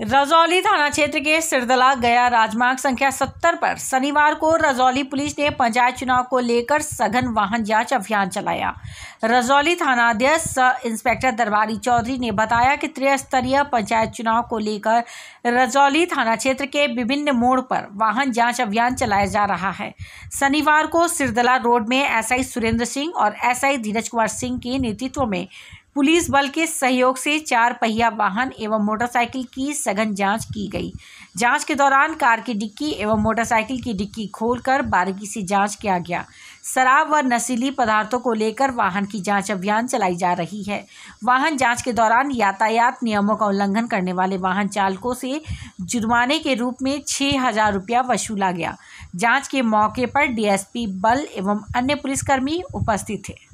रजौली थाना क्षेत्र के सिरदला गया राजमार्ग संख्या 70 पर शनिवार को रजौली पुलिस ने पंचायत चुनाव को लेकर सघन वाहन जाँच अभियान चलाया। रजौली थाना अध्यक्ष इंस्पेक्टर दरबारी चौधरी ने बताया कि त्रिस्तरीय पंचायत चुनाव को लेकर रजौली थाना क्षेत्र के विभिन्न मोड़ पर वाहन जाँच अभियान चलाया जा रहा है। शनिवार को सिरदला रोड में एसआई सुरेंद्र सिंह और एसआई धीरज कुमार सिंह के नेतृत्व में पुलिस बल के सहयोग से चार पहिया वाहन एवं मोटरसाइकिल की सघन जाँच की गई। जाँच के दौरान कार की डिक्की एवं मोटरसाइकिल की डिक्की खोलकर बारीकी से जाँच किया गया। शराब व नशीली पदार्थों को लेकर वाहन की जाँच अभियान चलाई जा रही है। वाहन जाँच के दौरान यातायात नियमों का उल्लंघन करने वाले वाहन चालकों से जुर्माने के रूप में छः हज़ार रुपया वसूला गया। जाँच के मौके पर डीएसपी बल एवं अन्य पुलिसकर्मी उपस्थित थे।